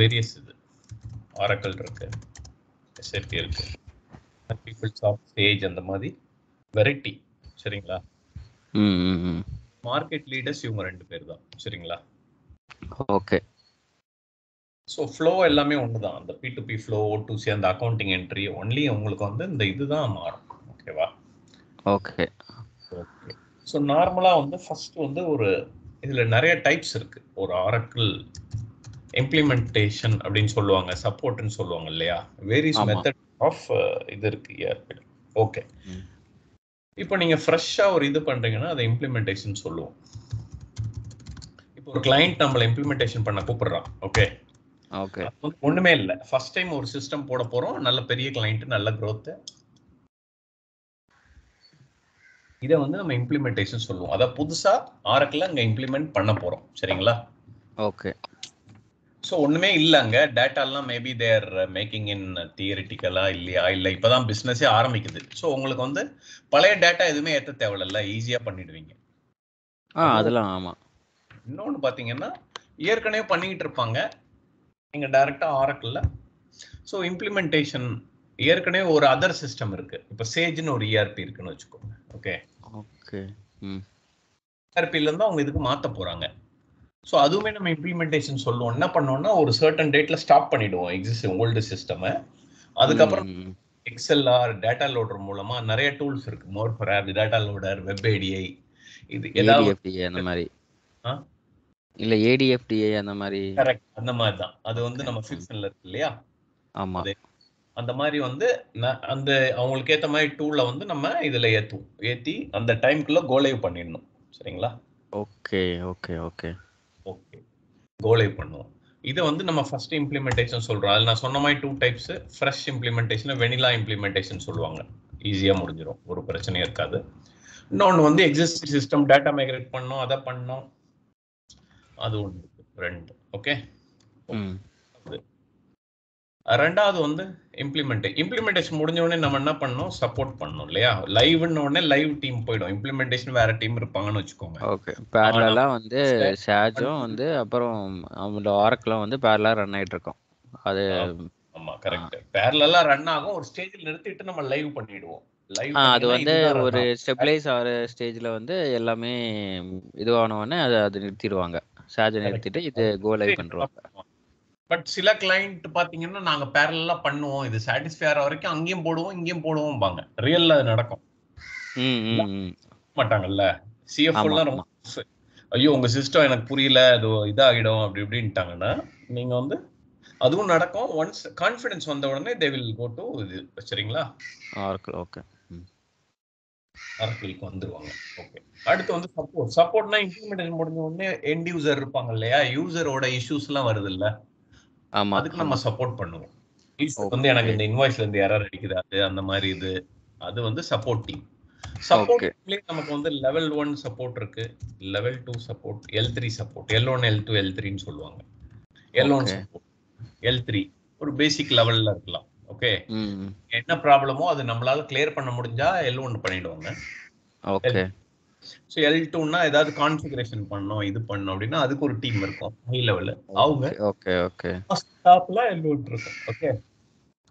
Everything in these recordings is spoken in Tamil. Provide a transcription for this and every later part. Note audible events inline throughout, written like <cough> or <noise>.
வேரியஸ் இது. ஆரக்கல் இருக்கு. எஸ்ஏபி இருக்கு. பீப்புள்ஸ் ஆஃப் ஸ்டேஜ் அந்த மாதிரி. வெரைட்டி சரிங்களா? மார்க்கெட் லீடர்ஸ் இவங்க ரெண்டு பேர் தான் சரிங்களா? ஓகே ஸோ ஃப்ளோ எல்லாமே ஒன்று தான். அந்த P to P flow to C அந்த அக்கௌண்டிங் என்ட்ரி ஒன்லி உங்களுக்கு வந்து இந்த இதுதான் மாறும். ஓகேவா ஓகே ஓகே ஸோ நார்மலாக வந்து ஃபர்ஸ்ட் வந்து ஒரு இதில் நிறைய டைப்ஸ் இருக்கு. ஒரு ஆரக்கிள் இம்ப்ளிமெண்டேஷன் அப்படின்னு சொல்லுவாங்க சப்போர்ட்னு சொல்லுவாங்க இல்லையா? வேரிஸ். மெத்தட் ஆஃப் இது இருக்கு ஓகே. இப்போ நீங்க ஃப்ரெஷ்ஷாக ஒரு இது பண்றீங்கன்னா அதை இம்ப்ளிமெண்டேஷன் சொல்லுவோம். இப்போ ஒரு கிளைண்ட் நம்மளை இம்ப்ளிமெண்டேஷன் பண்ண கூப்பிடுறான் ஓகே ஓகே ஒண்ணுமே இல்லை. ஃபர்ஸ்ட் டைம் ஒரு சிஸ்டம் போட போறோம் நல்ல பெரிய கிளைண்ட் நல்ல growth. இதை வந்து நம்ம இம்ப்ளிமெண்டேஷன் சொல்லுவோம். அத புதுசா ஆரக்கில் அங்க இம்ப்ளிமெண்ட் பண்ண போறோம். சரிங்களா? ஓகே ஸோ ஒண்ணுமே இல்ல அங்க டேட்டாலாம் மேபி தேர் மேக்கிங் இன் தியரிட்டிக்கலா இல்லையா? இல்ல இப்பதான் பிசினஸே ஆரம்பிக்குது. ஸோ உங்களுக்கு வந்து பழைய டேட்டா எதுவுமே ஏற்ற தேவையில்ல. ஈஸியா பண்ணிடுவீங்க. ஆ அதெல்லாம் ஆமா. இன்னொன்று பார்த்தீங்கன்னா ஏற்கனவே பண்ணிக்கிட்டு இருப்பாங்க. நீங்கள் டைரெக்டாக ஆரக்கில் ஸோ இம்ப்ளிமெண்டேஷன் ஏற்கனவே ஒரு அதர் சிஸ்டம் இருக்கு. இப்போ சேஜ்னு ஒரு இஆர்பி இருக்குன்னு வச்சுக்கோங்க. ஓகே ஓகே ம். இருந்து அவங்க இதுக்கு மாற்ற போறாங்க. ஸோ அதுவுமே நம்ம இம்ப்ளிமெண்டேஷன் சொல்லுவோம். என்ன பண்ணோம்னா ஒரு சர்டன் டேட்ல ஸ்டாப் பண்ணிடுவோம் எக்ஸிஸ்டிங் ஓல்டு சிஸ்டமை அதுக்கப்புறம். எக்ஸ்எல்ஆர் டேட்டா லோடர் மூலமா நிறைய டூல்ஸ் இருக்கு. More for data loader web ITI இது ஏதாவது அந்த மாதிரி? இல்ல ஏடிஎஃப்டிஏ அந்த மாதிரி. கரெக்ட் அந்த மாதிரி தான். அது வந்து நம்ம ஃபிக்ஷன்ல இருக்கு இல்லையா? ஆமா. அந்த மாதிரி வந்து அந்த அவங்களுக்கு ஏத்த மாதிரி டூலை வந்து நம்ம இதுல ஏத்துவோம். ஏத்தி அந்த டைம்குள்ள கோலைவ் பண்ணிடணும். சரிங்களா? ஓகே ஓகே ஓகே ஓகே கோலை பண்ணுவோம். இதை வந்து நம்ம ஃபர்ஸ்ட் இம்ப்ளிமெண்டேஷன் சொல்கிறோம் அதில் நான் சொன்ன மாதிரி two types fresh implementation vanilla implementation சொல்லுவாங்க. ஈஸியாக முடிஞ்சிடும் ஒரு பிரச்சனையும் இருக்காது. இன்னொன்று வந்து எக்ஸிஸ்டிங் சிஸ்டம் டேட்டா மைக்ரேட் பண்ணோம் அதை பண்ணோம். அது ஒன்று ரெண்டு. ஓகே ம். ரெண்டாவது வந்து இம்ப்ளிமெண்ட் இம்ப்ளிமெண்டேஷன் முடிஞ்ச உடனே நம்ம என்ன பண்ணோம் சப்போர்ட் பண்ணோம் இல்லையா? லைவ்னு உடனே லைவ் டீம் போயிடும். இம்ப்ளிமெண்டேஷன் வேற டீம் இருப்பாங்கன்னு வச்சுக்கோங்க. ஓகே பேரலா வந்து சேஜும் வந்து அப்புறம் அவங்களோட ஆரக்கிலும் வந்து பேரலா ரன் ஆயிட்டு இருக்கோம். அது ஆமா கரெக்ட் பேரலா ரன் ஆகும். ஒரு ஸ்டேஜில் நிறுத்திட்டு நம்ம லைவ் பண்ணிடுவோம். அது வந்து ஒரு ஸ்டெபிளைஸ் ஆகிற ஸ்டேஜ்ல வந்து எல்லாமே இதுவான உடனே அதை அது நிறுத்திடுவாங்க. சேஜை நிறுத்திட்டு இது கோ லைவ் பண்ருவாங்க பட் சில கிளைண்ட் பாத்தீங்கன்னா நாங்க பேரலா பண்ணுவோம். இது சாட்டிஸ்ஃபை ஆகிற வரைக்கும் அங்கேயும் போடுவோம் இங்கேயும் போடுவோம் பாங்க ரியல்ல அது நடக்கும். மாட்டாங்கல்ல? சிஎஃப் ஆமா, எல்லாம் ரொம்ப ஐயோ உங்க சிஸ்டம் எனக்கு புரியல அது இதாகிடும் அப்படி இப்படின்ட்டாங்கன்னா நீங்க வந்து அதுவும் நடக்கும். ஒன்ஸ் கான்ஃபிடன்ஸ் வந்த உடனே தே வில் கோ டு இது சரிங்களா? ஆரக்கிள் ஓகே ஆர்கிளுக்கு வந்துருவாங்க. ஓகே அடுத்து வந்து சப்போர்ட் சப்போர்ட்னா இம்ப்ளிமெண்டேஷன் முடிஞ்ச உடனே எண்ட் யூசர் இருப்பாங்க இல்லையா? யூசரோட இஷ்யூஸ் எல்லாம் வருது இல்ல? அதுக்கு நம்ம சப்போர்ட் பண்ணுவோம். வந்து எனக்கு இந்த இன்வாய்ஸ்ல இருந்து எரர் அடிக்குது அது அந்த மாதிரி இது அது வந்து சப்போர்ட் டீம் சப்போர்ட்லயே நமக்கு வந்து லெவல் ஒன் சப்போர்ட் இருக்கு level two support L three support L one L two L த்ரீன்னு சொல்லுவாங்க. L one. Support L three ஒரு பேசிக் லெவல்ல இருக்கலாம் ஓகே. என்ன ப்ராப்ளமோ அது நம்மளால கிளியர் பண்ண முடிஞ்சா எல் ஒன் பண்ணிடுவாங்க. ஓகே ஸோ எல் டூன்னா ஏதாவது கான்ஃபிகரேஷன் பண்ணோம் இது பண்ணோம் அப்படின்னா அதுக்கு ஒரு டீம் இருக்கும் ஹை லெவல் அவங்க ஓகே ஓகே டாப்ல எல் ஒன் இருக்கும் ஓகே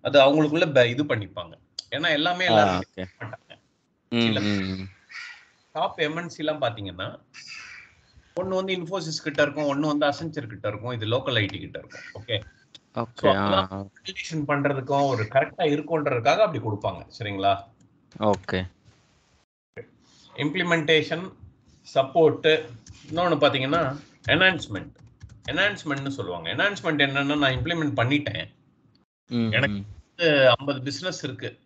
அது அவங்களுக்குள்ள இது பண்ணிப்பாங்க. ஏன்னா எல்லாமே எல்லாரும். டாப் எம்என்சி எல்லாம் பாத்தீங்கன்னா ஒன்னு வந்து இன்ஃபோசிஸ் கிட்ட இருக்கும் ஒன்னு வந்து அசென்ச்சர் கிட்ட இருக்கும் இது லோக்கல் ஐடி கிட்ட இருக்கும் ஓகே பண்றதுக்கும் ஒரு கரெக்டா இருக்கும்ன்றதுக்காக அப்படி கொடுப்பாங்க சரிங்களா? ஓகே இம்ப்ளிமெண்டேஷன் சப்போர்ட் இன்னொன்று பார்த்தீங்கன்னா என்ஹான்ஸ்மெண்ட் என்ஹான்ஸ்மெண்ட்னு சொல்லுவாங்க. என்ஹான்ஸ்மெண்ட் என்னன்னா நான் இம்ப்ளிமெண்ட் பண்ணிட்டேன். எனக்கு-. ஐம்பது பிசினஸ் இருக்கு.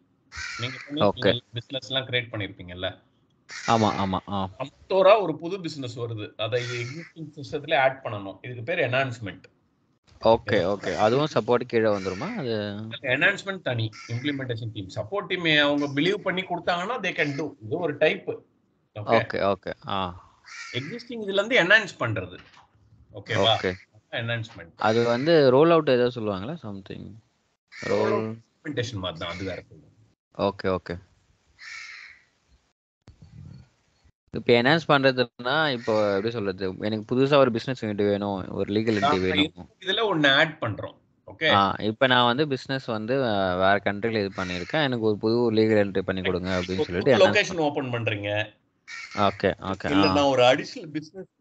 நீங்க. பிசினஸ் எல்லாம் கிரியேட் பண்ணிருப்பீங்கல்ல. ஆமா ஆமா ஆ. அம்தோரா ஒரு புது பிசினஸ் வருது. அதை எக்ஸிஸ்டிங் சிஸ்டத்துல ஆட் பண்ணணும். இதுக்கு பேர் என்ஹான்ஸ்மெண்ட் ஓகே ஓகே அதுவும் சப்போர்ட் கீழே வந்துருமா? அது என்ஹான்ஸ்மெண்ட் தனி. இம்ப்ளிமெண்டேஷன் டீம் சப்போர்ட் டீம் அவங்க பிலீவ் பண்ணி கொடுத்தாங்கன்னா தே கேன் டூ இது ஒரு டைப் ஓகே ஓகே ஆ. எக்ஸிஸ்டிங் இதுல இருந்து என்ஹான்ஸ் பண்றது. ஓகேவா ஓகே என்ஹான்ஸ்மெண்ட் அது வந்து ரோல் அவுட் ஏதோ சொல்லுவாங்களா சம்திங் ரோல் இம்ப்ளிமெண்டேஷன் மாதிரி தான் அது வேற ஓகே ஓகே இப்போ என்ஹான்ஸ் பண்றதுன்னா இப்போ எப்படி சொல்றது? எனக்கு புதுசா ஒரு பிசினஸ் யூனிட் வேணும் ஒரு லீகல் என்டிட்டி நாம வேணும். இதுல ஒன்னு ஆட் பண்றோம். ஓகே ஆ இப்போ நான் வந்து பிசினஸ் வந்து வேற கண்ட்ரில இது பண்ணியிருக்கேன். எனக்கு ஒரு புது லீகல் என்ட்ரி பண்ணி கொடுங்க அப்படின்னு சொல்லிட்டு லொகேஷன் ஓபன் பண்றீங்க. ஓகே ஓகே இல்ல நான் ஒரு அடிஷனல் பிசினஸ்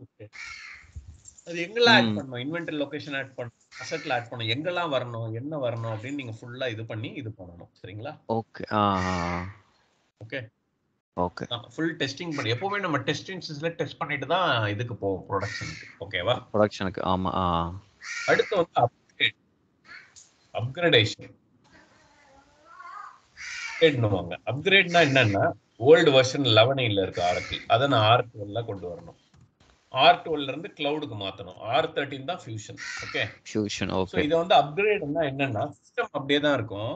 அது எங்கெல்லாம் ஆட். பண்ணணும்? இன்வென்டரி லொகேஷன் ஆட் பண்ணணும்? அசெட்ல ஆட் பண்ணணும்? எங்கெல்லாம் வரணும்? என்ன வரணும்? அப்படின்னு நீங்க ஃபுல்லா இது பண்ணி இது பண்ணணும். சரிங்களா? Okay okay? Okay. Full testing பண்ணி எப்பவுமே நம்ம டெஸ்டிங் டெஸ்ட் பண்ணிட்டு தான் இதுக்கு போவோம் ப்ரொடக்ஷனுக்கு ஓகேவா ப்ரொடக்ஷனுக்கு ஆமா அடுத்து வந்து அப்கிரேட் அப்கிரேடேஷன் அப்கிரேட்னுவாங்க அப்கிரேட்னா என்னன்னா ஓல்டு வெர்ஷன் லெவனைல இருக்கு ஆர்கிள் அதை நான் ஆர் டுவெல்ல கொண்டு வரணும். ஆர் டுவெல்ல இருந்து கிளவுடுக்கு மாத்தணும். ஆர் தேர்ட்டின் தான் ஃபியூஷன் ஓகே ஃபியூஷன் ஓகே இதை வந்து அப்கிரேட்னா என்னன்னா சிஸ்டம் அப்படியே தான் இருக்கும்.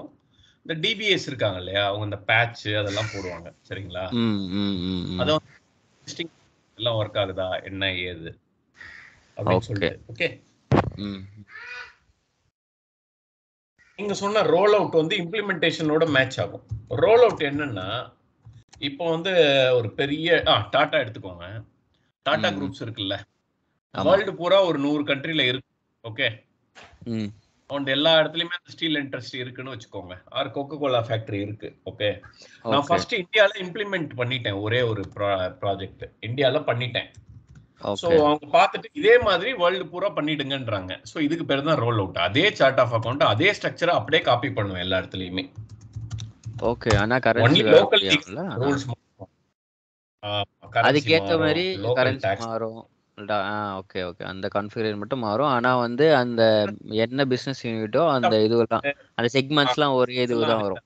இந்த டிபிஎஸ் இருக்காங்க இல்லையா அவங்க இந்த பேட்ச் அதெல்லாம் போடுவாங்க சரிங்களா? ம் ம் ம் ம். அதை வந்து testing எல்லாம் ஒர்க் ஆகுதா என்ன ஏது? அப்படின்னு. சொல்லிட்டு ஓகே நீங்க சொன்ன ரோல் அவுட் வந்து இம்ப்ளிமெண்டேஷனோட மேட்ச் ஆகும். ரோல் அவுட் என்னன்னா இப்போ வந்து ஒரு பெரிய ஆ டாடா எடுத்துக்கோங்க. டாடா. குரூப்ஸ் இருக்குல்ல. வேர்ல்டு பூரா ஒரு நூறு கண்ட்ரில இருக்கு ஓகே அவன் எல்லா இடத்துலயுமே ஸ்டீல் இண்டஸ்ட்ரி இருக்குன்னு வச்சுக்கோங்க. ஆர் கோகோ கோலா ஃபேக்டரி இருக்கு ஓகே நான் ஃபர்ஸ்ட் இந்தியால இம்ப்ளிமெண்ட் பண்ணிட்டேன் ஒரே ஒரு ப்ராஜெக்ட் இந்தியால பண்ணிட்டேன். சோ ஓகே அவங்க பார்த்துட்டு இதே மாதிரி வேர்ல்டு பூரா பண்ணிடுங்கன்றாங்க. சோ இதுக்கு பேர் தான் ரோல் அவுட் அதே சார்ட் ஆஃப் அக்கௌண்ட் அதே ஸ்ட்ரக்சரை அப்படியே காப்பி பண்ணுவேன் எல்லா இடத்துலயுமே. ஓகே ஆனா கரன்சி லோக்கல் ரூல்ஸ் அதுக்கேத்த மாதிரி கரன்சி மாறும். ஓகே ஓகே அந்த கான்ஃபிகரேஷன் மட்டும் மாறும். ஆனா வந்து அந்த என்ன பிசினஸ் யூனிட்டோ அந்த இதுவெல்லாம் அந்த செக்மெண்ட்ஸ்லாம் ஒரே இதுதான் வரும்.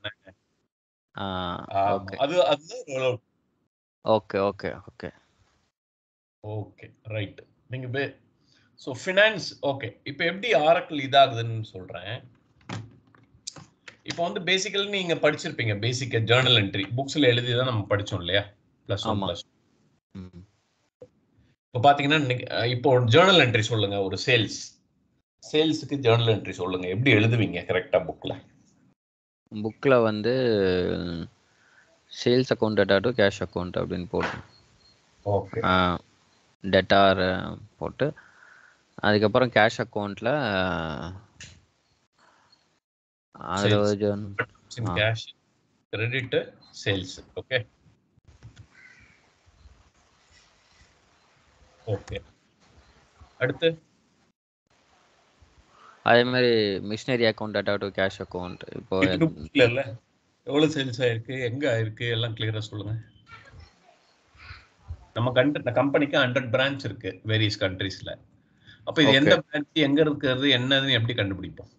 ஓகே அது okay okay okay okay right நீங்க ஸோ ஃபினான்ஸ் ஓகே இப்போ எப்படி ஆரக்கிள் இதாகுதுன்னு சொல்றேன். இப்போ வந்து பேசிக்கலி நீங்க படிச்சிருப்பீங்க. பேசிக்க ஜேர்னல் என்ட்ரி புக்ஸ்ல எழுதி தான் நம்ம படிச்சோம் இல்லையா? Plus one. ப்ளஸ் இப்போ பாத்தீங்கன்னா இப்போ ஜேர்னல் என்ட்ரி சொல்லுங்க. ஒரு சேல்ஸ் சேல்ஸுக்கு ஜேர்னல் என்ட்ரி சொல்லுங்க. எப்படி எழுதுவீங்க கரெக்டா புக்ல புக்கில் வந்து sales account data to cash account அப்படின்னு போட்டு. டெட்டார் போட்டு. அதுக்கப்புறம் கேஷ் அக்கௌண்ட்டில் ஆ. Cash credit sales okay okay அடுத்து? அதே மாதிரி machinery account data to cash account இப்போ <laughs> புக்ல இல்ல எவ்வளவு சேல்ஸ் ஆயிருக்கு எங்க ஆயிருக்கு எல்லாம் கிளியரா சொல்லுங்க. நம்ம கண்ட்ரி கம்பெனிக்கு ஹண்ட்ரட் பிரான்ச் இருக்கு வேரியஸ் கண்ட்ரீஸ்ல அப்ப இது. எந்த பிரான்ச் எங்க இருக்கிறது என்னதுன்னு எப்படி கண்டுபிடிப்போம்?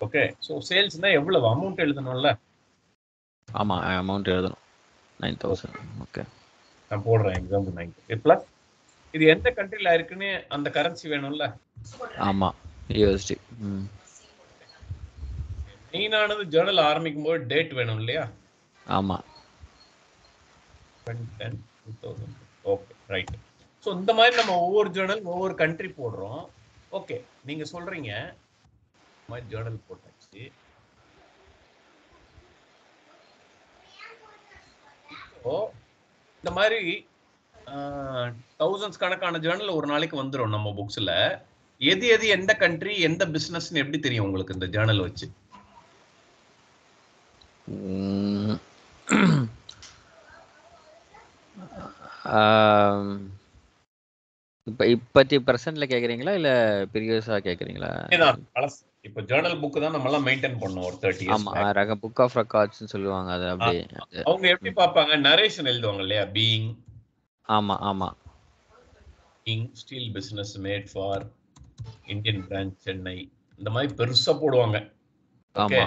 ஓகே ஸோ சேல்ஸ்னா எவ்வளவு அமௌண்ட் எழுதணும்ல? ஆமா அமௌண்ட் எழுதணும். நைன் தௌசண்ட் ஓகே நான் போடுறேன் எக்ஸாம்பிள் நைன் பிளஸ் இது எந்த கண்ட்ரில இருக்குன்னு அந்த கரன்சி வேணும்ல? ஆமா யூஎஸ்டி மெயினானது ஜேர்னல் ஆரம்பிக்கும் போது டேட் வேணும் இல்லையா? ஆமா. Ten two thousand okay right so இந்த மாதிரி நம்ம ஒவ்வொரு ஜேர்னல் ஒவ்வொரு கண்ட்ரி போடுறோம். ஓகே நீங்க சொல்றீங்க. இந்த மாதிரி ஜேர்னல் போட்டாச்சு. இப்போ இந்த மாதிரி தௌசண்ட்ஸ் கணக்கான ஜேர்னல் ஒரு நாளைக்கு வந்துடும் நம்ம புக்ஸில் எது எது எந்த கண்ட்ரி எந்த பிஸ்னஸ்னு எப்படி தெரியும் உங்களுக்கு இந்த ஜேர்னல் வச்சு? ம். இப்ப இப்பத்தி பிரசன்ட்ல கேக்குறீங்களா? இல்ல ப்ரீவியஸா கேக்குறீங்களா. இப்போ ஜேர்னல் புக் தான் நம்ம எல்லாம் மெயின்டைன் பண்ணோம் ஒரு தேர்ட்டி ஆமா ரக புக் ஆஃப் ரெக்கார்ட்ஸ்னு சொல்லுவாங்க. அது அப்படியே. அவங்க எப்படி பார்ப்பாங்க? நரேஷன் எழுதுவாங்க இல்லையா? பீயிங் ஆமா ஆமா. Being steel business made for Indian branch Chennai இந்த மாதிரி பெருசா போடுவாங்க. ஆமா.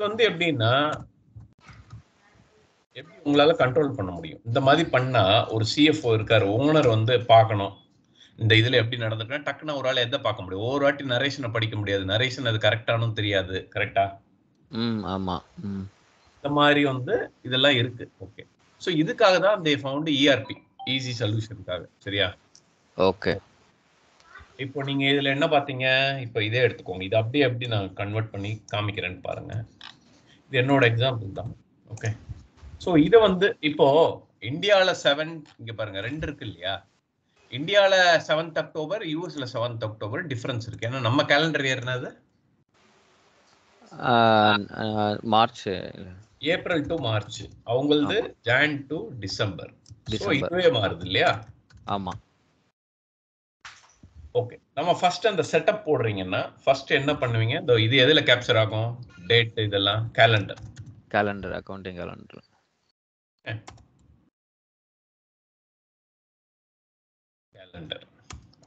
வந்து எப்படின்னா எப்படி உங்களால கண்ட்ரோல் பண்ண முடியும்? இந்த மாதிரி பண்ணா ஒரு சிஎஃப்ஓ இருக்காரு ஓனர் வந்து பார்க்கணும். இந்த இதுல எப்படி நடந்திருக்குன்னா டக்குன்னு ஒரு ஆள் எதை பார்க்க முடியும்? ஒவ்வொரு வாட்டி நரேஷனை படிக்க முடியாது. நரேஷன் அது கரெக்டானும் தெரியாது. கரெக்டா ம் ஆமா. ம். இந்த மாதிரி வந்து இதெல்லாம் இருக்கு. ஓகே ஸோ இதுக்காக தான் தே ஃபவுண்ட் இஆர்பி ஈஸி சொல்யூஷனுக்காக சரியா? ஓகே இப்போ நீங்க இதுல என்ன பாத்தீங்க இப்போ இதே எடுத்துக்கோங்க. இது அப்படியே எப்படி நான் கன்வெர்ட் பண்ணி காமிக்கிறேன்னு பாருங்க. இது என்னோட எக்ஸாம்பிள் தான். ஓகே ஸோ இதை வந்து இப்போ இந்தியாவில் செவன் இங்க பாருங்க ரெண்டு இருக்கு இல்லையா? இந்தியாவில் செவன்த் அக்டோபர் யூஎஸ்ல செவன்த் அக்டோபர் டிஃபரன்ஸ் இருக்கு. ஏன்னா நம்ம கேலண்டர் என்னது? மார்ச் ஏப்ரல் டு மார்ச் அவங்களது ஜான் டு டிசம்பர் இதுவே மாறுது இல்லையா? ஆமா. ஓகே நம்ம ஃபர்ஸ்ட் அந்த செட்டப் போடுறீங்கன்னா ஃபர்ஸ்ட் என்ன பண்ணுவீங்க? இதோ இது எதுல கேப்சர் ஆகும்? டேட் இதெல்லாம் calendar calendar accounting calendar calendar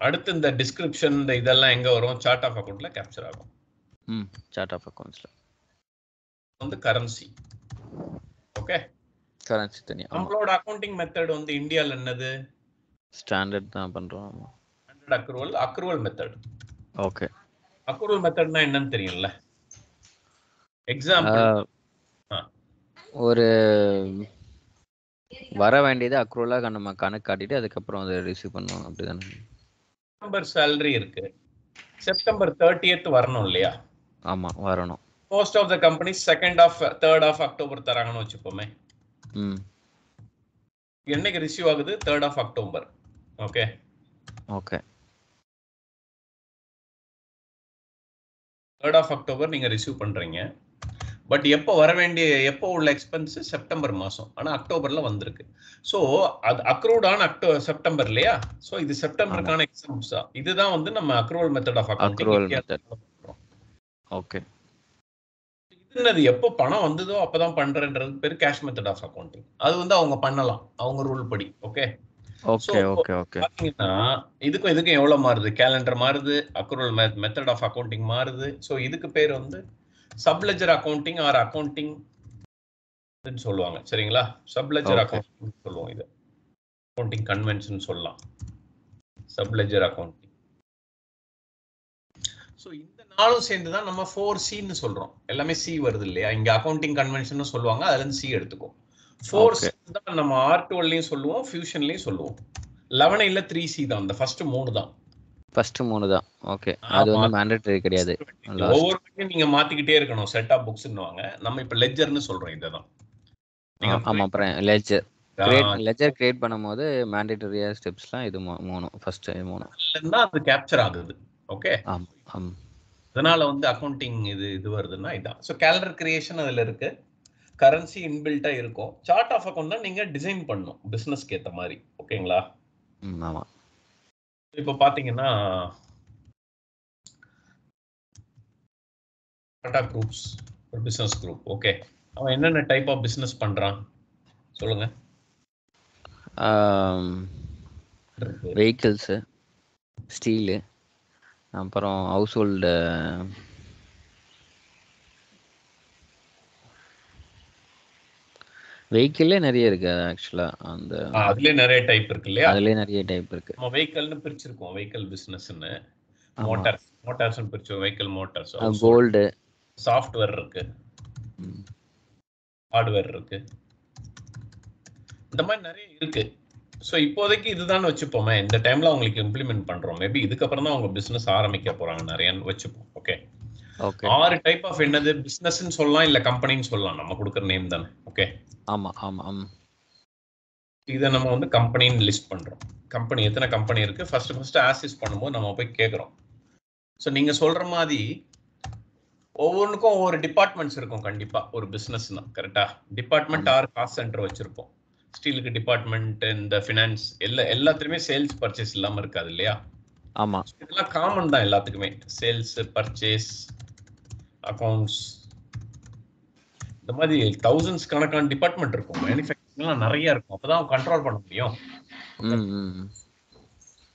அடுத்து இந்த டிஸ்கிரிப்ஷன் இந்த இதெல்லாம் எங்க வரும்? சார்ட் ஆஃப் அக்கௌண்ட்ல கேப்சர் ஆகும். ம் சார்ட் ஆஃப் அக்கௌண்ட்ஸ்ல வந்து கரன்சி ஓகே கரன்சி தனியா நம்மளோட அக்கௌண்டிங் மெத்தட் வந்து இந்தியால என்னது? ஸ்டாண்டர்ட் தான் பண்றோம் standard accrual accrual method okay accrual மெத்தட்னா என்னன்னு தெரியும்ல? எக்ஸாம்பிள். ஒரு வர வேண்டியது அக்ரூவலாக நம்ம கணக்கு காட்டிட்டு அதுக்கப்புறம் அதை ரிசீவ் பண்ணுவோம் அப்படிதானே? செப்டம்பர் சேலரி இருக்கு. செப்டம்பர் தேர்ட்டியத் வரணும் இல்லையா? ஆமா வரணும். Most of the company second of third of October தராங்கன்னு வச்சுப்போமே ம். என்னைக்கு ரிசீவ் ஆகுது? Third of October okay okay third of October நீங்க ரிசீவ் பண்றீங்க. பட் எப்போ வர வேண்டிய எப்போ உள்ள எக்ஸ்பென்ஸ் செப்டம்பர் மாசம். ஆனா அக்டோபர்ல வந்திருக்கு. ஸோ அது அக்ரூடான அக்டோ செப்டம்பர் இல்லையா? ஸோ இது செப்டம்பருக்கான எக்ஸாம்ஸ் இதுதான் வந்து நம்ம accrual method of accounting. Okay என்னது எப்போ பணம் வந்ததோ அப்பதான் பண்றேன்றது பேர் கேஷ் மெத்தட் ஆஃப் அக்கௌண்டிங் அது வந்து அவங்க பண்ணலாம். அவங்க ரூல் படி ஓகே ஓகே ஓகே ஓகே பாத்தீங்கன்னா இதுக்கும் இதுக்கும் எவ்வளவு மாறுது? கேலண்டர் மாறுது அக்ரூவல் மெத்தட் ஆஃப் அக்கௌண்டிங் மாறுது. ஸோ இதுக்கு பேர் வந்து சப்லெஜர் அக்கௌண்டிங் ஆர் அக்கௌண்டிங் சொல்லுவாங்க. சரிங்களா? சப்லெஜர். அக்கௌண்டிங் சொல்லுவோம் இது. அக்கௌண்டிங் கன்வென்ஷன் சொல்லலாம். சப்லெஜர் அக்கௌண்டிங் ஸோ இந்த நாளும் சேர்ந்து தான் நம்ம ஃபோர் சின்னு சொல்றோம். எல்லாமே சி வருது இல்லையா? இங்க அக்கௌண்டிங் கன்வென்ஷன் சொல்லுவாங்க. அதுல இருந்து சி எடுத்துக்கும் ஃபோர் Okay. தான் நம்ம ஆர் டுவெல்லையும் சொல்லுவோம். ஃபியூஷன்லையும் சொல்லுவோம். லெவன் இல்ல த்ரீ சி தான். இந்த ஃபர்ஸ்ட் மூணு தான். ஃபர்ஸ்ட் மூணு தான். ஓகே அது வந்து மேண்டேட்டரி கிடையாது. ஒவ்வொரு நீங்க மாத்திக்கிட்டே இருக்கணும். செட் ஆஃப் புக்ஸ்னுவாங்க நம்ம இப்ப லெஜர்னு சொல்றோம் இதுதான் ஆமா அப்புறம் லெஜர் லெஜர் கிரியேட் பண்ணும்போது மேண்டேட்டரியா ஸ்டெப்ஸ்லாம் இது மூணு ஃபர்ஸ்ட் மூணு புக்ஸ்ல அது கேப்சர் ஆகுது. ஓகே ஆமா ஆமா. அதனால வந்து அக்கௌண்டிங் இது இது வருதுன்னா இதான். ஸோ கேலண்டர் கிரியேஷன் அதுல இருக்கு. கரன்சி இன்பில்ட்டா இருக்கும். சார்ட் ஆஃப் அக்கௌண்ட் தான் நீங்க டிசைன் பண்ணணும். பிசினஸ்க்கு ஏத்த மாதிரி. ஓகேங்களா ஆமா. இப்போ பாத்தீங்கன்னா டாடா குரூப்ஸ் ஒரு பிசினஸ் குரூப் ஓகே அவன் என்னென்ன டைப் ஆஃப் பிசினஸ் பண்றான்? சொல்லுங்க. வெஹிக்கிள்ஸு ஸ்டீலு அப்புறம் ஹவுஸ் ஹோல்டு வெஹிக்கிள்லே நிறைய இருக்கு ஆக்சுவலா அந்த அதுலயே நிறைய டைப் இருக்கு இல்லையா? அதுலயே நிறைய டைப் இருக்கு. நம்ம வெஹிக்கல்னு பிரிச்சிருக்கோம் வெஹிக்கல் பிசினஸ்னு ஆமா. மோட்டார்ஸ் மோட்டார்ஸ் பிரிச்சோம் வெஹிக்கல் மோட்டார்ஸ் கோல்டு சாஃப்ட்வேர் இருக்கு. ஹார்ட்வேர் இருக்கு. இந்த மாதிரி நிறைய இருக்கு. ஸோ இப்போதைக்கு இதுதான் வச்சுப்போமே இந்த டைம்ல அவங்களுக்கு இம்ப்ளிமெண்ட் பண்றோம். மேபி இதுக்கப்புறம் தான் அவங்க பிசினஸ் ஆரம்பிக்க போறாங்க நிறையன்னு வச்சுப்போம். ஓகே ஆறு டைப் ஆஃப் என்னது? பிசினஸ்ன்னு சொல்லலாம் இல்ல கம்பெனின்னு சொல்லலாம். நம்ம கொடுக்குற நேம் தானே. ஓகே ஆமா ஆமா ஆமா. இதை நம்ம வந்து கம்பெனின்னு லிஸ்ட் பண்றோம். கம்பெனி எத்தனை கம்பெனி இருக்கு? ஃபர்ஸ்ட் ஃபர்ஸ்ட் ஆசிஸ் பண்ணும்போது நம்ம போய் கேட்குறோம். ஸோ நீங்க சொல்ற மாதிரி ஒவ்வொன்றுக்கும் ஒவ்வொரு டிபார்ட்மெண்ட்ஸ் இருக்கும் கண்டிப்பா. ஒரு பிசினஸ் தான் கரெக்டா டிபார்ட்மெண்ட் ஆர் காஸ்ட் சென்டர் வச்சிருப்போம். ஸ்டீலுக்கு டிபார்ட்மெண்ட் இந்த ஃபினான்ஸ் எல்லா எல்லாத்துலயுமே சேல்ஸ் பர்ச்சேஸ் இல்லாம இருக்காது இல்லையா? ஆமா. இதெல்லாம் காமன் தான் எல்லாத்துக்குமே. சேல்ஸ் பர்ச்சேஸ் அக்கவுண்ட்ஸ் இந்த மாதிரி தௌசண்ட்ஸ் கணக்கான டிபார்ட்மெண்ட் இருக்கும். மேனுஃபேக்சரிங்லாம் நிறைய இருக்கும். அப்பதான் கண்ட்ரோல் பண்ண முடியும்.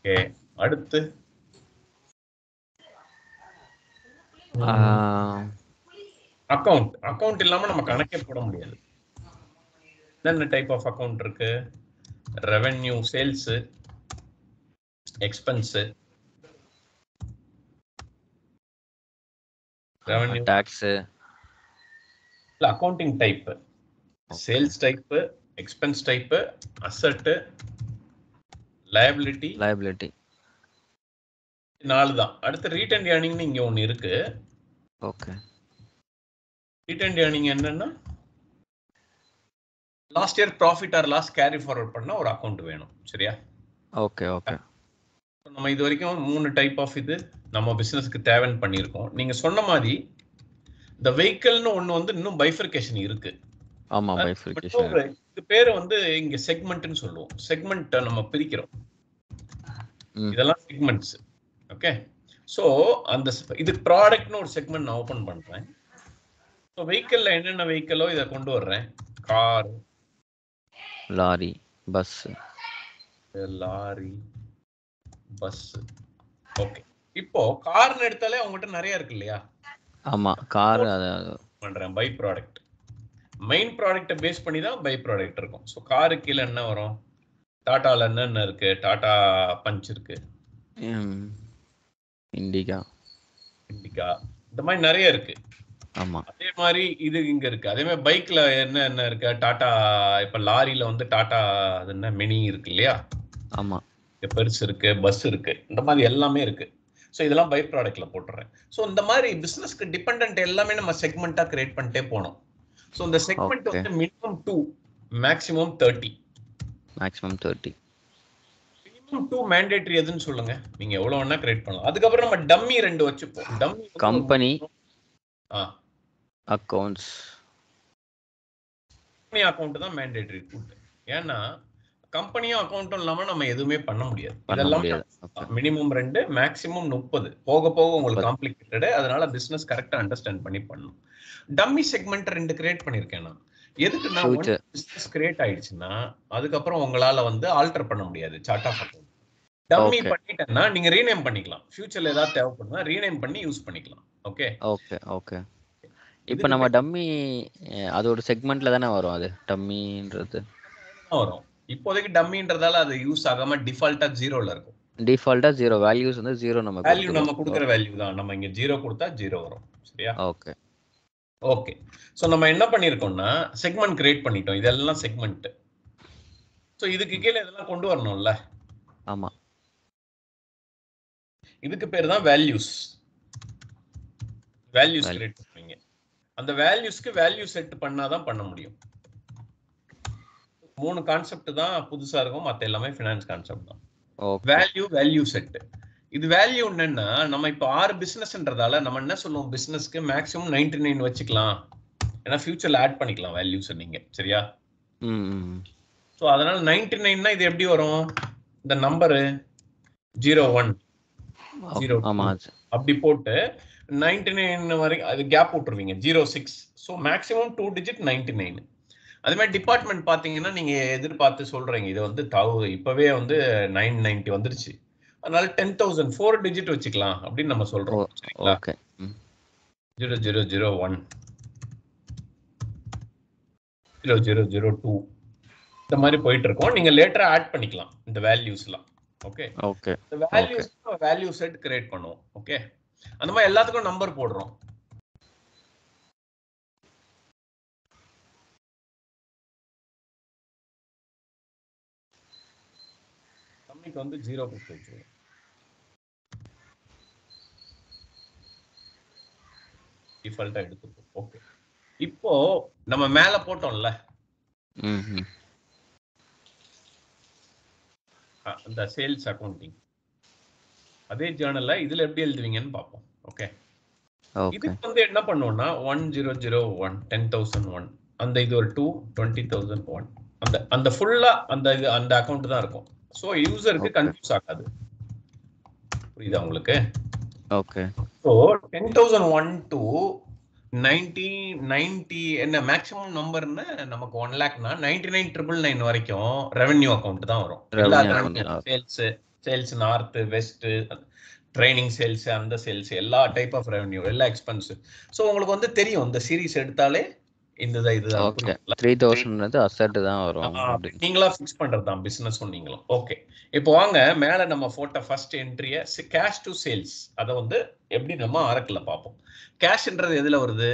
ஓகே அடுத்து. அக்கவுண்ட் அக்கவுண்ட் இல்லாம நம்ம கணக்கே போட முடியாது. என்னென்ன டைப் ஆஃப் அக்கவுண்ட் இருக்கு? ரெவென்யூ சேல்ஸ் எக்ஸ்பென்ஸ் டாக்ஸ் இல்ல accounting type sales type expense type asset liability liability நாலு தான் அடுத்து ரீட்டன் ஏர்னிங்னு இங்க ஒண்ணு இருக்கு. ஓகே ரீட்டன் ஏர்னிங் என்னன்னா last year profit or loss carry forward பண்ண ஒரு அக்கௌண்ட் வேணும். சரியா? ஓகே ஓகே நம்ம இது வரைக்கும் மூணு டைப் ஆஃப் இது நம்ம பிசினஸ்க்கு தேவைன்னு பண்ணியிருக்கோம். நீங்க சொன்ன மாதிரி இந்த வெஹிக்கிள்னு ஒண்ணு வந்து இன்னும் பைஃபர்கேஷன் இருக்கு. ஆமா But பைஃபிகேஷன் ஒரு- இது பேரு வந்து இங்க செக்மெண்ட்னு சொல்லுவோம். செக்மெண்ட் நம்ம பிரிக்கிறோம். இதெல்லாம் செக்மெண்ட்ஸ் ஓகே சோ அந்த இது ப்ராடக்ட்னு ஒரு செக்மெண்ட் நான் ஓபன் பண்றேன். ஸோ வெஹிக்கிள்ல என்னென்ன வெஹிக்கிளோ இதை கொண்டு வர்றேன். Car lorry bus lorry bus okay இப்போ கார்னு எடுத்தாலே அவங்ககிட்ட நிறைய இருக்கு இல்லையா? ஆமா கார் பண்றேன். பை ப்ராடக்ட் மெயின் ப்ராடக்ட்டை பேஸ் பண்ணி தான் பை ப்ராடக்ட் இருக்கும். ஸோ காரு கீழே என்ன வரும்? டாட்டால என்னென்ன இருக்கு? டாடா பஞ்ச் இருக்கு. இண்டிகா இண்டிகா இந்த மாதிரி நிறைய இருக்கு. ஆமா. அதே மாதிரி இது இங்க இருக்கு. அதே மாதிரி பைக்ல என்ன என்ன இருக்கு? டாடா இப்ப லாரியில வந்து டாடா அது என்ன மினி இருக்கு இல்லையா? ஆமா. பெருசு இருக்கு பஸ் இருக்கு இந்த மாதிரி எல்லாமே இருக்கு. ஸோ இதெல்லாம் பை ப்ராடக்ட்ல போட்டுறேன். ஸோ இந்த மாதிரி பிசினஸ்க்கு டிபெண்ட் எல்லாமே நம்ம செக்மெண்டா கிரியேட் பண்ணிட்டே போனோம் ஸோ இந்த செக்மெண்ட். வந்து minimum two maximum thirty maximum thirty minimum two mandatory எதுன்னு சொல்லுங்க. நீங்க எவ்வளவு வேணா கிரியேட் பண்ணலாம். அதுக்கப்புறம் நம்ம டம்மி ரெண்டு வச்சுப்போம். Dummy company accounts company account தான் மேண்டேட்டரி கூட்டு ஏன்னா கம்பெனியும் அக்கௌண்ட்டும் இல்லாம நம்ம எதுவுமே பண்ண முடியாது. இதெல்லாம் மினிமம் ரெண்டு மேக்ஸிமம் முப்பது. போக போக உங்களுக்கு காம்ப்ளிகேட்டடு அதனால பிசினஸ் கரெக்டா அண்டர்ஸ்டாண்ட் பண்ணி பண்ணணும். டம்மி செக்மெண்ட் ரெண்டு கிரியேட் பண்ணிருக்கேன் நான். எதுக்கு நான். பிசினஸ் கிரியேட் ஆயிடுச்சுன்னா அதுக்கப்புறம் உங்களால வந்து ஆல்டர் பண்ண முடியாது. Chart of account dummy. பண்ணிட்டேன்னா நீங்க ரீநேம் பண்ணிக்கலாம். ஃபியூச்சர்ல ஏதாவது தேவைப்படுனா ரீநேம் பண்ணி யூஸ் பண்ணிக்கலாம். ஓகே ஓகே ஓகே இப்போ நம்ம டம்மி அது ஒரு செக்மெண்ட்ல தானே வரும் அது? டம்மின்றது வரும். இப்போதைக்கு டம்மின்றதால அது யூஸ் ஆகாம டிஃபால்ட்டா ஜீரோல இருக்கும். டிஃபால்ட்டா ஜீரோ வேல்யூஸ் வந்து ஜீரோ நம்ம வேல்யூ நம்ம கொடுக்குற வேல்யூ தான். நம்ம இங்க ஜீரோ கொடுத்தா ஜீரோ வரும். சரியா? ஓகே ஓகே ஸோ நம்ம என்ன பண்ணியிருக்கோம்னா செக்மெண்ட் கிரியேட் பண்ணிட்டோம். இதெல்லாம் செக்மெண்ட் ஸோ இதுக்கு கீழே இதெல்லாம் கொண்டு வரணும்ல? ஆமா. இதுக்கு பேர் தான் வேல்யூஸ் வேல்யூஸ். கிரியேட் பண்ணுவீங்க. அந்த வேல்யூஸ்க்கு வேல்யூ செட் பண்ணாதான் பண்ண முடியும். மூணு கான்செப்ட் தான் புதுசா இருக்கும். மத்த எல்லாமே ஃபினான்ஸ் கான்செப்ட் தான். வேல்யூ வேல்யூ செட் இது வேல்யூ என்னன்னா நம்ம இப்போ ஆறு பிசினஸ்ன்றதால நம்ம என்ன சொல்லுவோம்? பிசினஸ்க்கு மேக்ஸிமம் நைன்டி நைன் வச்சுக்கலாம். ஏன்னா ஃபியூச்சர்ல ஆட் பண்ணிக்கலாம் வேல்யூஸ் நீங்க. சரியா? ஸோ அதனால நைன்டி நைன்னா இது எப்படி வரும்? இந்த நம்பரு ஜீரோ ஒன் two. அப்படி போட்டு நைன்டி நைன் வரைக்கும் அது gap விட்டுருவீங்க. Zero six so maximum two digit ninety nine அது மாதிரி டிபார்ட்மெண்ட் பார்த்தீங்கன்னா நீங்க எதிர்பார்த்து சொல்றீங்க. இது வந்து தவு இப்பவே வந்து நைன் நைன்டி வந்துருச்சு. அதனால டென் தௌசண்ட் ஃபோர் டிஜிட் வச்சுக்கலாம் அப்படின்னு நம்ம சொல்றோம். சரிங்களா? Zero zero zero one zero zero zero two இந்த மாதிரி போயிட்டு இருக்கோம் நீங்க லேட்டரா ஆட் பண்ணிக்கலாம் இந்த வேல்யூஸ்லாம் ஓகே ஓகே இந்த வேல்யூஸ் வேல்யூ செட் கிரியேட் பண்ணுவோம். ஓகே அந்த மாதிரி எல்லாத்துக்கும் நம்பர் போடுறோம். கம்மிக்கு வந்து ஜீரோ கொடுத்து வச்சுருவோம். டிஃபால்ட்டா எடுத்துப்போம். ஓகே இப்போ நம்ம மேல போட்டோம்ல. அந்த சேல்ஸ் அக்கவுண்டிங். அதே ஜேர்னல்ல இதுல எப்படி எழுதுவீங்கன்னு பார்ப்போம். ஓகே ஓகே இதுக்கு வந்து என்ன பண்ணுவோம்னா one zero zero one ten thousand one அந்த இது ஒரு டூ டுவெண்ட்டி தௌசண்ட் ஒன் அந்த அந்த ஃபுல்லா அந்த இது அந்த அக்கௌண்ட் தான் இருக்கும். ஸோ யூசருக்கு. கன்ஃபியூஸ் ஆகாது. புரியுதா உங்களுக்கு? Okay so ten thousand one to ninety ninety என்ன மேக்ஸிமம் நம்பர்னு நமக்கு ஒன் லேக்னா நைன்டி நைன் ட்ரிபிள் நைன் வரைக்கும் ரெவென்யூ அக்கௌண்ட் தான் வரும். Sales sales north west training sales அந்த சேல்ஸ் எல்லா டைப் ஆஃப் ரெவென்யூ எல்லா எக்ஸ்பென்ஸ் ஸோ உங்களுக்கு வந்து தெரியும் இந்த சீரிஸ் எடுத்தாலே இந்த இதுதான்? த்ரீ தௌசண்ட் வந்து அசட் தான் வரும் நீங்களா ஃபிக்ஸ் பண்றது தான் பிசினஸ் நீங்களும் ஓகே இப்போ வாங்க மேல நம்ம போட்ட ஃபர்ஸ்ட் என்ட்ரிய கேஷ் டு சேல்ஸ் அதை வந்து எப்படி நம்ம ஆரக்கில் பார்ப்போம். கேஷ்ன்றது எதுல வருது?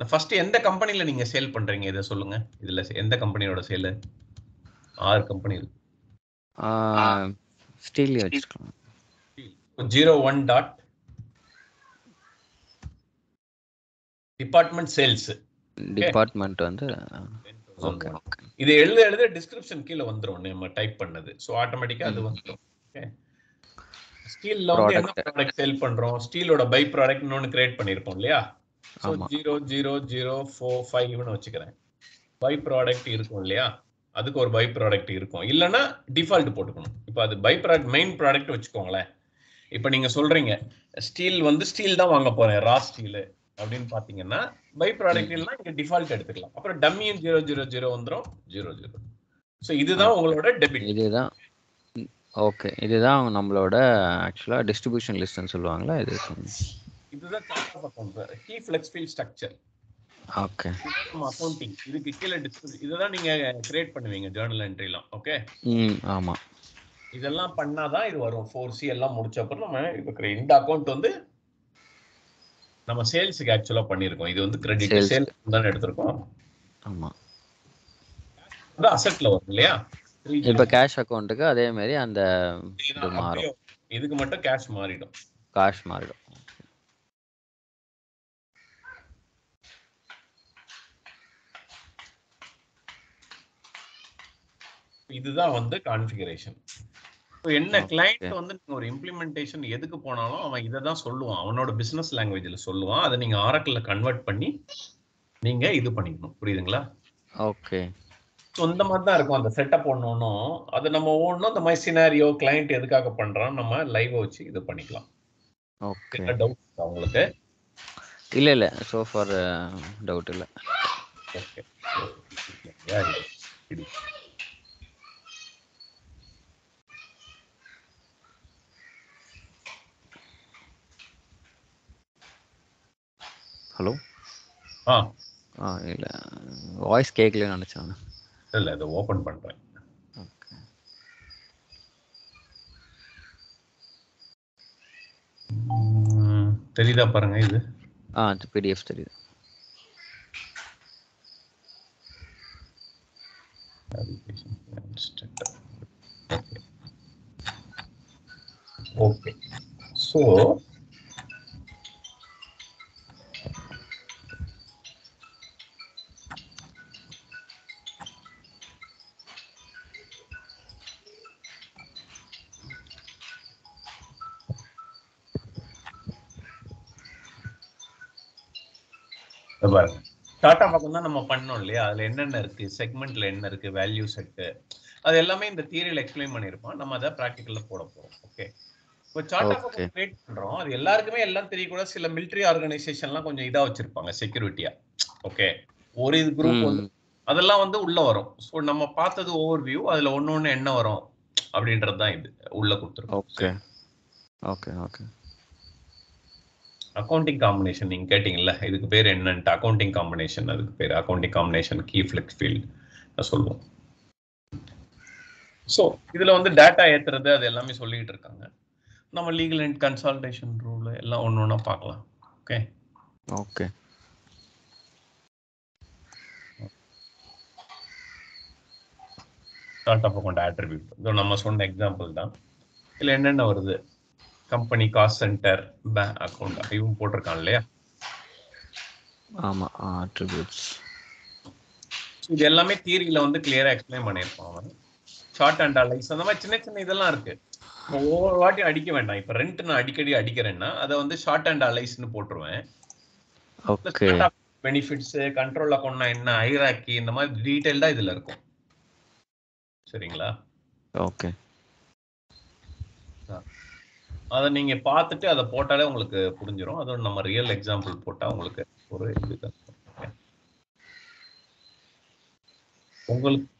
ஃபர்ஸ்ட் எந்த கம்பெனில நீங்க சேல் பண்றீங்க? இதை சொல்லுங்க. இதுல எந்த கம்பெனியோட சேல் ஆறு கம்பெனி இருக்கு zero one dot department sales department வந்து ஓகே இது எழுத எழுத டிஸ்கிரிப்ஷன் கீழே வந்துரும். நம்ம டைப் பண்ணது. ஸோ ஆட்டோமேட்டிக்கா அது வந்துரும். ஓகே ஸ்டீல்ல வந்து என்ன. ப்ராடக்ட் சேல் பண்றோம்? ஸ்டீலோட பை ப்ராடக்ட் ஒன்று கிரியேட் பண்ணிருப்போம் இல்லையா? So. Zero zero zero four ஃபைவ்னு வச்சுக்கிறேன். பை ப்ராடக்ட் இருக்கும் இல்லையா? அதுக்கு ஒரு பை ப்ராடக்ட் இருக்கும். இல்லைன்னா டிஃபால்ட் போட்டுக்கணும். இப்போ அது பை ப்ராடக்ட் மெயின் ப்ராடக்ட் வச்சுக்கோங்களேன். இப்போ நீங்க சொல்றீங்க ஸ்டீல் வந்து ஸ்டீல் தான் வாங்க போறேன் ரா ஸ்டீல் அப்படின்னு பாத்தீங்கன்னா பை ப்ராடக்ட் இல்லைன்னா இங்க டிஃபால்ட் எடுத்துக்கலாம். அப்புறம் டம்மியும் ஜீரோ ஜீரோ ஜீரோ வந்துரும். ஜீரோ ஜீரோ ஸோ இதுதான் உங்களோட டெபிட் இதுதான். ஓகே. இதுதான் நம்மளோட ஆக்சுவலா டிஸ்ட்ரிபியூஷன் லிஸ்ட்னு சொல்லுவாங்களா? இது இதுதான் கீ ஃபிளெக்ஸ்ஃபீல் ஸ்ட்ரக்சர் ஓகே. அக்கௌண்டிங் இதுக்கு கீழே டிஸ்கிரிப் இதுதான் நீங்க கிரியேட் பண்ணுவீங்க ஜேர்னல் என்ட்ரிலாம் ஓகே ம் ஆமா. இதெல்லாம் பண்ணாதான் இது வரும். ஃபோர் சி எல்லாம் முடிச்ச அப்புறம் நம்ம இப்போ இந்த அக்கௌண்ட் வந்து நம்ம சேல்ஸுக்கு ஆக்சுவலா பண்ணியிருக்கோம். இது வந்து கிரெடிட். சேல் தான் எடுத்திருக்கோம். ஆமா. அது அசெட்ல வரும் இல்லையா? இப்ப கேஷ் அக்கௌண்ட்டுக்கு அதே மாதிரி அந்த இது மாறும். இதுக்கு மட்டும் கேஷ் மாறிடும். காஷ் மாறிடும். இதுதான் வந்து கான்ஃபிகரேஷன் என்ன. கிளைண்ட் வந்து நீங்க ஒரு இம்ப்ளிமெண்டேஷன் எதுக்கு போனாலும் அவன் இதை தான் சொல்லுவான். அவனோட பிசினஸ் லாங்குவேஜ்ல சொல்லுவான். அதை நீங்க ஆரக்கிள்ல கன்வெர்ட் பண்ணி நீங்க இது பண்ணிக்கணும். புரியுதுங்களா? ஓகே. ஸோ இந்த மாதிரி தான் இருக்கும். அந்த செட்டப் ஒன்றும் அது நம்ம ஒவ்வொன்றும் இந்த மாதிரி சினாரியோ கிளைண்ட் எதுக்காக பண்றான் நம்ம லைவ் வச்சு இது பண்ணிக்கலாம். ஓகே. டவுட் அவங்களுக்கு இல்ல இல்ல. சோ ஃபார் டவுட் இல்ல. Okay hello? ஆ. ஆ இல்ல. வாய்ஸ் கேட்கலன்னு நினைச்சேன் இல்லை இதை ஓப்பன் உம், தெரியுதா பாருங்க இது? ஆ பிடிஎஃப் தெரியுது. ஓகே ஸோ பாருங்க. டாடா பக்கம் தான் நம்ம பண்ணோம் இல்லையா? அதுல என்னென்ன இருக்கு? செக்மெண்ட்ல என்ன இருக்கு? வேல்யூ செட்டு அது எல்லாமே இந்த தியரியில எக்ஸ்பிளைன் பண்ணியிருப்போம். நம்ம அதை ப்ராக்டிக்கல்ல போட போறோம். ஓகே இப்போ சார்ட் ஆஃப். கிரியேட் பண்றோம். அது எல்லாருக்குமே எல்லாம் தெரியக்கூட சில military ஆர்கனைசேஷன்லாம் கொஞ்சம் இதா வச்சிருப்பாங்க செக்யூரிட்டியா ஓகே ஒரு இது குரூப் அதெல்லாம் வந்து உள்ள வரும். ஸோ நம்ம பார்த்தது ஓவர் வியூ அதுல ஒண்ணு ஒண்ணு என்ன வரும்? அப்படின்றது தான் இது. உள்ள கொடுத்துருக்கோம். Okay okay okay accounting combination நீங்க கேட்டீங்கல்ல இதுக்கு பேர் என்னன்ட்டு. அக்கௌண்டிங் காம்பினேஷன் அதுக்கு பேர் accounting combination key flex field சொல்லுவோம். ஸோ இதுல வந்து டேட்டா ஏத்துறது அது எல்லாமே சொல்லிட்டு இருக்காங்க. நம்ம லீகல் அண்ட் கன்சால்டேஷன் ரூல் எல்லாம் ஒன்று ஒன்றா பார்க்கலாம். Okay okay start of account attribute இதோ நம்ம சொன்ன எக்ஸாம்பிள் தான். இதுல என்னென்ன வருது? Company cost center bank account இவங்க போட்டிருக்கான் இல்லையா? ஆமா அட்ரிபியூட்ஸ் இது எல்லாமே தியரியில வந்து கிளியரா எக்ஸ்பிளைன் பண்ணியிருப்பான் அவன். ஷார்ட் அண்ட் அலைஸ் அந்த மாதிரி சின்ன சின்ன இதெல்லாம் இருக்கு. ஒவ்வொரு வாட்டி அடிக்க வேண்டாம். இப்போ ரெண்ட் நான் அடிக்கடி அடிக்கிறேன்னா அதை வந்து ஷார்ட் அண்ட் அலைஸ்னு போட்டுருவேன். ஓகே பெனிஃபிட்ஸ் கண்ட்ரோல் அக்கௌண்ட்னா என்ன ஐராக்கி இந்த மாதிரி டீடைல்டா இதுல இருக்கும். சரிங்களா? ஓகே அதை நீங்க பார்த்துட்டு அதை போட்டாலே உங்களுக்கு புரிஞ்சிடும் அதோட நம்ம ரியல் எக்ஸாம்பிள் போட்டா உங்களுக்கு ஒரு இது உங்களுக்கு